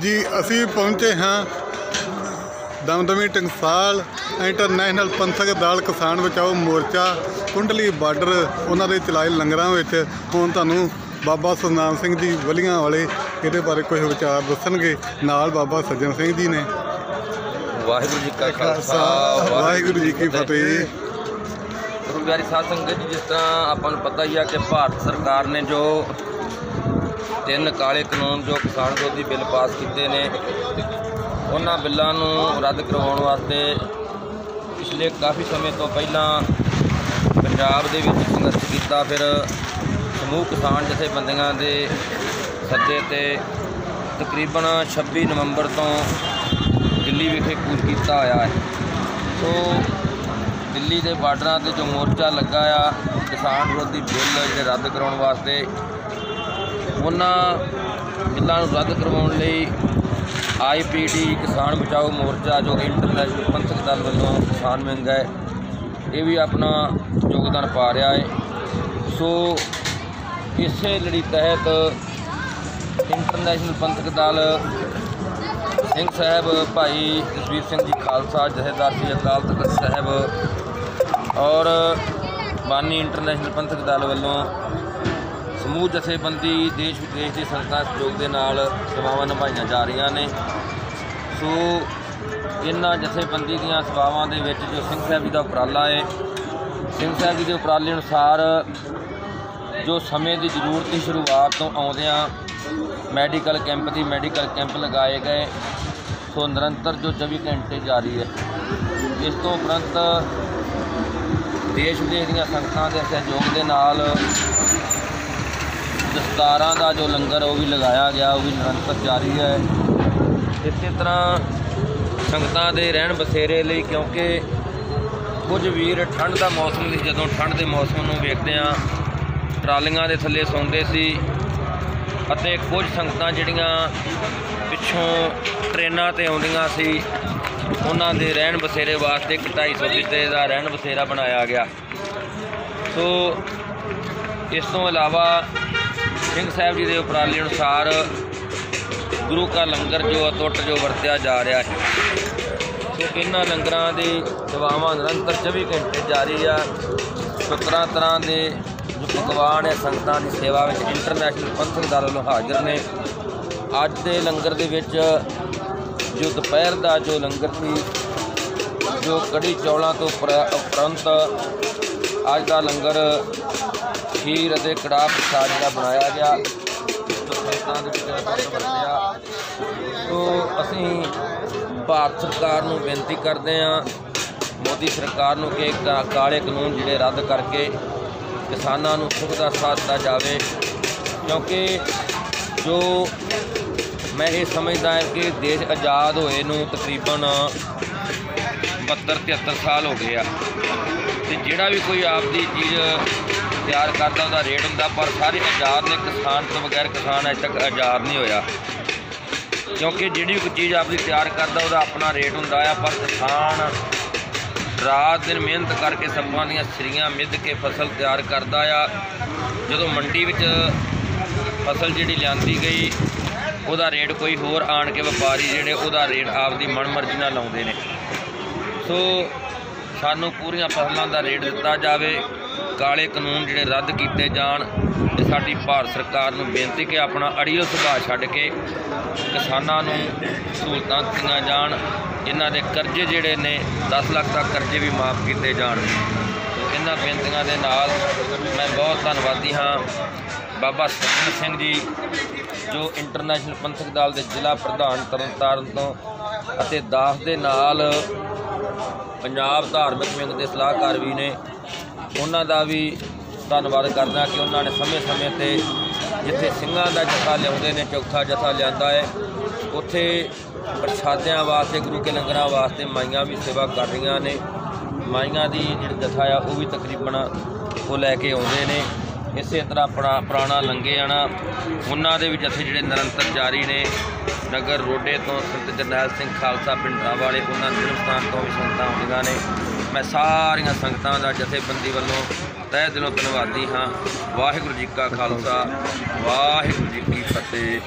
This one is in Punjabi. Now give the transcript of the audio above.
ਜੀ ਅਸੀਂ ਪਹੁੰਚੇ ਹਾਂ ਦਮਦਮੀ ਟੰਗਸਾਲ ਇੰਟਰਨੈਸ਼ਨਲ ਪੰਥਕ ਦਾਲ ਕਿਸਾਨ ਬਚਾਓ ਮੋਰਚਾ ਕੁੰਡਲੀ ਬਾਰਡਰ ਉਹਨਾਂ ਦੇ ਚਲਾਏ ਲੰਗਰਾਂ ਵਿੱਚ। ਹੁਣ ਤੁਹਾਨੂੰ ਬਾਬਾ ਸੁਨਾਮ ਸਿੰਘ ਜੀ ਵਲੀਆਂ ਵਾਲੇ ਇਹਦੇ ਬਾਰੇ ਕੁਝ ਵਿਚਾਰ ਦੱਸਣਗੇ। ਨਾਲ ਬਾਬਾ ਸੱਜਣ ਸਿੰਘ ਜੀ ਨੇ। ਵਾਹਿਗੁਰੂ ਜੀ ਕਾ ਖਾਲਸਾ ਵਾਹਿਗੁਰੂ ਜੀ ਕੀ ਫਤਿਹ। ਪਿਆਰੀ ਸਾਧ ਸੰਗਤ ਜੀ, ਜਿਸ ਤਰ੍ਹਾਂ ਆਪਾਂ ਨੂੰ ਪਤਾ ਹੀ ਆ ਕਿ ਭਾਰਤ ਸਰਕਾਰ ਨੇ ਜੋ ਤਿੰਨ ਕਾਲੇ ਕਾਨੂੰਨ ਜੋ ਕਿਸਾਨ ਵਿਰੋਧੀ ਬਿੱਲ ਪਾਸ ਕੀਤੇ ਨੇ, ਉਹਨਾਂ ਬਿੱਲਾਂ ਨੂੰ ਰੱਦ ਕਰਵਾਉਣ ਵਾਸਤੇ ਪਿਛਲੇ ਕਾਫੀ ਸਮੇਂ ਤੋਂ ਪਹਿਲਾਂ ਪੰਜਾਬ ਦੇ ਵਿੱਚ ਸੰਘਰਸ਼ ਕੀਤਾ, ਫਿਰ ਸਮੂਹ ਕਿਸਾਨ ਜਥੇਬੰਦੀਆਂ ਦੇ ਸੱਦੇ ਤੇ ਤਕਰੀਬਨ 26 ਨਵੰਬਰ ਤੋਂ ਦਿੱਲੀ ਵਿਖੇ ਕੂਚ ਕੀਤਾ ਹੋਇਆ ਹੈ। ਸੋ ਦਿੱਲੀ ਦੇ ਬਾਰਡਰਾਂ ਤੇ ਜੋ ਮੋਰਚਾ ਲੱਗਾ ਆ, ਕਿਸਾਨ ਵਿਰੋਧੀ ਬਿੱਲ ਜਿਹੜੇ ਰੱਦ ਕਰਾਉਣ ਵਾਸਤੇ, ਉਹਨਾਂ ਬਿੱਲਾਂ ਨੂੰ ਰੱਦ ਕਰਵਾਉਣ ਲਈ ਆਈਪੀਡੀ ਕਿਸਾਨ ਬਚਾਓ ਮੋਰਚਾ, ਜੋ ਕਿ ਇੰਟਰਨੈਸ਼ਨਲ ਪੰਥਕ ਦਲ ਵੱਲੋਂ ਕਿਸਾਨ ਵਿੰਗ ਹੈ, ਇਹ ਵੀ ਆਪਣਾ ਯੋਗਦਾਨ ਪਾ ਰਿਹਾ ਹੈ। ਸੋ ਇਸੇ ਲੜੀ ਤਹਿਤ ਇੰਟਰਨੈਸ਼ਨਲ ਪੰਥਕ ਦਲ ਸਿੰਘ ਸਾਹਿਬ, ਭਾਈ ਜਸਵੀਰ ਸਿੰਘ ਜੀ ਖਾਲਸਾ, ਜਥੇਦਾਰ ਸ੍ਰੀ ਅਕਾਲ ਤਖਤ ਸਾਹਿਬ ਔਰ ਬਾਨੀ ਇੰਟਰਨੈਸ਼ਨਲ ਪੰਥਕ ਦਲ ਵੱਲੋਂ ਸਮੂਹ ਜਥੇਬੰਦੀ, ਦੇਸ਼ ਵਿਦੇਸ਼ ਦੀ ਸੰਸਥਾ ਸਹਿਯੋਗ ਦੇ ਨਾਲ ਸੇਵਾਵਾਂ ਨਿਭਾਈਆਂ ਜਾ ਰਹੀਆਂ ਨੇ। ਸੋ ਇਹਨਾਂ ਜਥੇਬੰਦੀ ਦੀਆਂ ਸੇਵਾਵਾਂ ਦੇ ਵਿੱਚ ਜੋ ਸਿੰਘ ਸਾਹਿਬ ਜੀ ਦਾ ਉਪਰਾਲਾ ਹੈ ਸਿੰਘ ਸਾਹਿਬ ਜੀ ਦੇ ਉਪਰਾਲੇ ਅਨੁਸਾਰ ਜੋ ਸਮੇਂ ਦੀ ਜ਼ਰੂਰਤ ਦੀ ਸ਼ੁਰੂਆਤ ਤੋਂ ਆਉਂਦਿਆਂ ਮੈਡੀਕਲ ਕੈਂਪ ਦੀ ਮੈਡੀਕਲ ਕੈਂਪ ਲਗਾਏ ਗਏ, ਸੋ ਨਿਰੰਤਰ ਜੋ 24 ਘੰਟੇ ਜਾਰੀ ਹੈ। ਇਸ ਤੋਂ ਉਪਰੰਤ ਦੇਸ਼ ਵਿਦੇਸ਼ ਦੀਆਂ ਸੰਗਤਾਂ ਦੇ ਸਹਿਯੋਗ ਦੇ ਨਾਲ ਦਸਤਾਰਾਂ ਦਾ ਜੋ ਲੰਗਰ ਉਹ ਵੀ ਲਗਾਇਆ ਗਿਆ, ਉਹ ਵੀ ਨਿਰੰਤਰ ਜਾਰੀ ਹੈ। ਇਸੇ ਤਰ੍ਹਾਂ ਸੰਗਤਾਂ ਦੇ ਰਹਿਣ ਬਸੇਰੇ ਲਈ ਕਿਉਂਕਿ ਕੁਝ ਵੀਰ ਠੰਡ ਦਾ ਮੌਸਮ ਸੀ, ਜਦੋਂ ਠੰਡ ਦੇ ਮੌਸਮ ਨੂੰ ਵੇਖਦੇ ਆ ਟਰਾਲੀਆਂ ਦੇ ਥੱਲੇ ਸੌਂਦੇ ਸੀ ਅਤੇ ਕੁਝ ਸੰਗਤਾਂ ਜਿਹੜੀਆਂ ਪਿੱਛੋਂ ਟ੍ਰੇਨਾਂ ਤੇ ਆਉਂਦੀਆਂ ਸੀ ਉਹਨਾਂ ਦੇ ਰਹਿਣ ਬਸੇਰੇ ਵਾਸਤੇ ਇੱਕ 250 ਕਿੱਲੇ ਦਾ ਰਹਿਣ ਬਸੇਰਾ ਬਣਾਇਆ ਗਿਆ। ਸੋ, ਇਸ ਤੋਂ ਇਲਾਵਾ ਸਿੰਘ ਸਾਹਿਬ ਜੀ ਦੇ ਉਪਰਾਲੇ ਅਨੁਸਾਰ ਗੁਰੂ ਕਾ ਲੰਗਰ ਜੋ ਅਟੁੱਟ ਜੋ ਵਰਤਿਆ ਜਾ ਰਿਹਾ ਹੈ। ਸੋ, ਇਹਨਾਂ ਲੰਗਰਾਂ ਦੀ ਸੇਵਾਵਾਂ ਨਿਰੰਤਰ 24 ਘੰਟੇ ਜਾਰੀ ਆ। ਸੋ ਤਰ੍ਹਾਂ ਤਰ੍ਹਾਂ ਦੇ ਜੋ ਪਕਵਾਨ ਹੈ ਸੰਗਤਾਂ ਦੀ ਸੇਵਾ ਵਿੱਚ ਇੰਟਰਨੈਸ਼ਨਲ ਪੰਥਕ ਦਲ ਵੱਲੋਂ ਹਾਜ਼ਰ ਨੇ। ਅੱਜ ਦੇ ਲੰਗਰ ਦੇ ਵਿੱਚ ਜੋ ਦੁਪਹਿਰ ਦਾ ਜੋ ਲੰਗਰ ਸੀ, ਜੋ ਕੜੀ ਚੌਲਾਂ ਤੋਂ ਉਪਰ- ਉਪਰੰਤ ਅੱਜ ਦਾ ਲੰਗਰ ਖੀਰ ਅਤੇ ਕੜਾਹ ਪ੍ਰਸਾਦ ਜਿਹੜਾ ਬਣਾਇਆ ਗਿਆ ਸੰਗਤਾਂ ਦੇ ਵਿੱਚ ਵਰਤਿਆ। ਸੋ ਅਸੀਂ ਭਾਰਤ ਸਰਕਾਰ ਨੂੰ ਬੇਨਤੀ ਕਰਦੇ ਹਾਂ, ਮੋਦੀ ਸਰਕਾਰ ਨੂੰ ਕਿ, ਕਾਲੇ ਕਾਨੂੰਨ ਜਿਹੜੇ ਰੱਦ ਕਰਕੇ ਕਿਸਾਨਾਂ ਨੂੰ ਸੁੱਖ ਦਾ ਸਾਥ ਦਿੱਤਾ ਜਾਵੇ। ਕਿਉਂਕਿ ਜੋ ਮੈਂ ਇਹ ਸਮਝਦਾ ਹਾਂ ਕਿ ਦੇਸ਼ ਆਜ਼ਾਦ ਹੋਏ ਨੂੰ ਤਕਰੀਬਨ 72 73 ਸਾਲ ਹੋ ਗਏ ਆ। ਤੇ ਜਿਹੜਾ ਵੀ ਕੋਈ ਆਪਦੀ ਚੀਜ਼ ਤਿਆਰ ਕਰਦਾ, ਉਹਦਾ ਰੇਟ ਹੁੰਦਾ, ਪਰ ਸਾਰੇ ਆਜ਼ਾਦ ਨੇ ਕਿਸਾਨ ਤੋਂ ਬਗੈਰ ਕਿਸਾਨ ਅਜੇ ਤੱਕ ਆਜ਼ਾਦ ਨਹੀਂ ਹੋਇਆ। ਕਿਉਂਕਿ ਜਿਹੜੀ ਵੀ ਕੋਈ ਚੀਜ਼ ਆਪਦੀ ਤਿਆਰ ਕਰਦਾ, ਉਹਦਾ ਆਪਣਾ ਰੇਟ ਹੁੰਦਾ ਆ, ਪਰ ਕਿਸਾਨ ਰਾਤ ਦਿਨ ਮਿਹਨਤ ਕਰਕੇ ਸੱਪਾਂ ਦੀਆਂ ਸਰੀਆਂ ਮਿੱਧ ਕੇ ਫਸਲ ਤਿਆਰ ਕਰਦਾ ਆ। ਜਦੋਂ ਮੰਡੀ ਵਿੱਚ ਫਸਲ ਜਿਹੜੀ ਲਿਆਂਦੀ ਗਈ ਉਹਦਾ ਰੇਟ ਕੋਈ ਹੋਰ ਆਣ ਕੇ ਵਪਾਰੀ ਜਿਹੜੇ, ਉਹਦਾ ਰੇਟ ਆਪਦੀ ਮਨਮਰਜ਼ੀ ਨਾਲ ਲਾਉਂਦੇ ਨੇ। ਸੋ ਸਾਨੂੰ ਪੂਰੀਆਂ ਫਸਲਾਂ ਦਾ ਰੇਟ ਦਿੱਤਾ ਜਾਵੇ, ਕਾਲੇ ਕਾਨੂੰਨ ਜਿਹੜੇ ਰੱਦ ਕੀਤੇ ਜਾਣ ਤੇ ਸਾਡੀ ਭਾਰਤ ਸਰਕਾਰ ਨੂੰ ਬੇਨਤੀ ਕਿ ਆਪਣਾ ਅੜੀਓ ਸੁਭਾਅ ਛੱਡ ਕੇ ਕਿਸਾਨਾਂ ਨੂੰ ਸਹੂਲਤਾਂ ਦਿੱਤੀਆਂ ਜਾਣ, ਇਹਨਾਂ ਦੇ ਕਰਜ਼ੇ ਜਿਹੜੇ ਨੇ 10 ਲੱਖ ਤੱਕ ਕਰਜ਼ੇ ਵੀ ਮਾਫ ਕੀਤੇ ਜਾਣ। ਇਹਨਾਂ ਬੇਨਤੀਆਂ ਦੇ ਨਾਲ ਮੈਂ ਬਹੁਤ ਧੰਨਵਾਦੀ ਹਾਂ। ਬਾਬਾ ਸਤਿੰਦਰ ਸਿੰਘ ਜੀ ਜੋ ਇੰਟਰਨੈਸ਼ਨਲ ਪੰਥਕ ਦਲ ਦੇ ਜ਼ਿਲ੍ਹਾ ਪ੍ਰਧਾਨ ਤਰਨਤਾਰਨ ਤੋਂ ਅਤੇ ਦਾਸ ਦੇ ਨਾਲ ਪੰਜਾਬ ਧਾਰਮਿਕ ਵਿੰਗ ਦੇ ਸਲਾਹਕਾਰ ਵੀ ਨੇ, ਉਹਨਾਂ ਦਾ ਵੀ ਧੰਨਵਾਦ ਕਰਦਾ ਕਿ ਉਹਨਾਂ ਨੇ ਸਮੇਂ-ਸਮੇਂ ਤੇ ਜਿੱਥੇ ਸਿੰਘਾਂ ਦਾ ਜਥਾ ਲਿਆਉਂਦੇ ਨੇ, ਚੌਥਾ ਜਥਾ ਲਿਆਂਦਾ ਹੈ, ਉੱਥੇ ਪ੍ਰਸ਼ਾਦਿਆਂ ਵਾਸਤੇ, ਗੁਰੂ ਕੇ ਲੰਗਰਾਂ ਵਾਸਤੇ ਮਾਈਆਂ ਵੀ ਸੇਵਾ ਕਰ ਰਹੀਆਂ ਨੇ। ਮਾਈਆਂ ਦੀ ਜਿਹੜੀ ਜਥਾ ਆ, ਉਹ ਵੀ ਤਕਰੀਬਨ ਉਹ ਲੈ ਕੇ ਆਉਂਦੇ ਨੇ। ਇਸੇ ਤਰ੍ਹਾਂ ਆਪਣਾ ਪੁਰਾਣਾ ਲੰਗੇ ਆਣਾ ਉਹਨਾਂ ਦੇ ਵੀ ਜਥੇ ਜਿਹੜੇ ਨਿਰੰਤਰ ਜਾਰੀ ਨੇ, ਨਗਰ ਰੋਡੇ ਤੋਂ ਸੰਤ ਜਰਨੈਲ ਸਿੰਘ ਖਾਲਸਾ ਪਿੰਡਾਂ ਵਾਲੇ ਉਹਨਾਂ ਦੇ ਸਥਾਨ ਤੋਂ ਵੀ ਸੰਗਤਾਂ ਆਉਂਦੀਆਂ ਨੇ। ਮੈਂ ਸਾਰੀਆਂ ਸੰਗਤਾਂ ਦਾ ਜਥੇਬੰਦੀ ਵੱਲੋਂ ਤਹਿ ਦਿਲੋਂ ਧੰਨਵਾਦੀ ਹਾਂ। ਵਾਹਿਗੁਰੂ ਜੀ ਕਾ ਖਾਲਸਾ, ਵਾਹਿਗੁਰੂ ਜੀ ਕੀ ਫਤਿਹ।